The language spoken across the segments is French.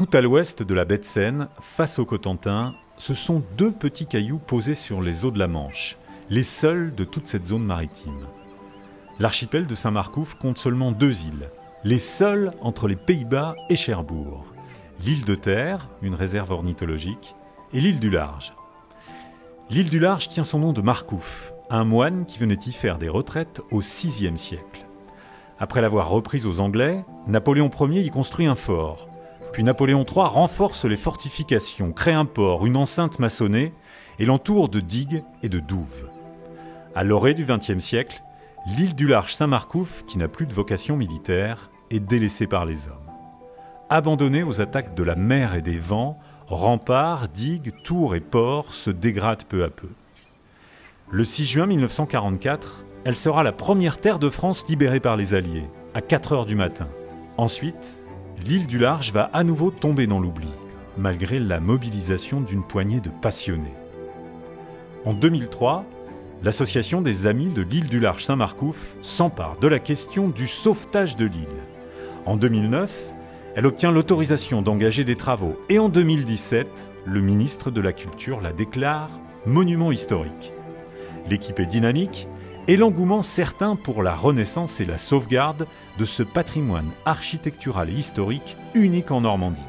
Tout à l'ouest de la baie de Seine, face au Cotentin, ce sont deux petits cailloux posés sur les eaux de la Manche, les seuls de toute cette zone maritime. L'archipel de Saint-Marcouf compte seulement deux îles, les seules entre les Pays-Bas et Cherbourg. L'île de Terre, une réserve ornithologique, et l'île du Large. L'île du Large tient son nom de Marcouf, un moine qui venait y faire des retraites au VIe siècle. Après l'avoir reprise aux Anglais, Napoléon Ier y construit un fort. Puis Napoléon III renforce les fortifications, crée un port, une enceinte maçonnée et l'entoure de digues et de douves. À l'orée du XXe siècle, l'île du Large Saint-Marcouf, qui n'a plus de vocation militaire, est délaissée par les hommes. Abandonnée aux attaques de la mer et des vents, remparts, digues, tours et ports se dégradent peu à peu. Le 6 juin 1944, elle sera la première terre de France libérée par les Alliés, à 4 heures du matin. Ensuite, l'île du Large va à nouveau tomber dans l'oubli, malgré la mobilisation d'une poignée de passionnés. En 2003, l'association des Amis de l'île du Large Saint-Marcouf s'empare de la question du sauvetage de l'île. En 2009, elle obtient l'autorisation d'engager des travaux et en 2017, le ministre de la Culture la déclare monument historique. L'équipe est dynamique et l'engouement certain pour la renaissance et la sauvegarde de ce patrimoine architectural et historique unique en Normandie.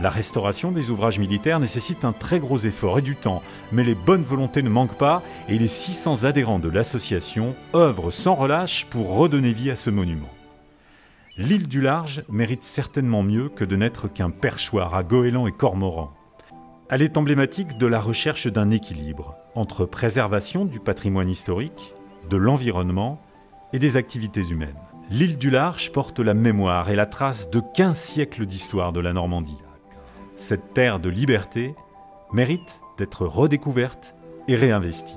La restauration des ouvrages militaires nécessite un très gros effort et du temps, mais les bonnes volontés ne manquent pas et les 600 adhérents de l'association œuvrent sans relâche pour redonner vie à ce monument. L'île du Large mérite certainement mieux que de n'être qu'un perchoir à goélands et cormorans. Elle est emblématique de la recherche d'un équilibre entre préservation du patrimoine historique, de l'environnement et des activités humaines. L'île du Large porte la mémoire et la trace de 15 siècles d'histoire de la Normandie. Cette terre de liberté mérite d'être redécouverte et réinvestie.